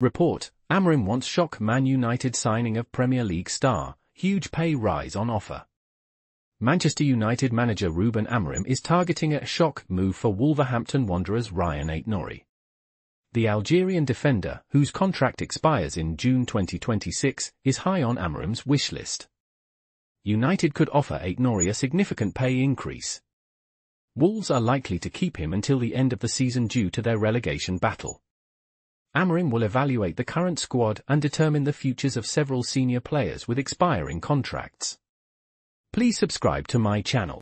Report, Amorim wants shock Man United signing of Premier League star, huge pay rise on offer. Manchester United manager Ruben Amorim is targeting a shock move for Wolverhampton Wanderers Rayan Aït-Nouri. The Algerian defender, whose contract expires in June 2026, is high on Amorim's wish list. United could offer Aït-Nouri a significant pay increase. Wolves are likely to keep him until the end of the season due to their relegation battle. Amorim will evaluate the current squad and determine the futures of several senior players with expiring contracts. Please subscribe to my channel.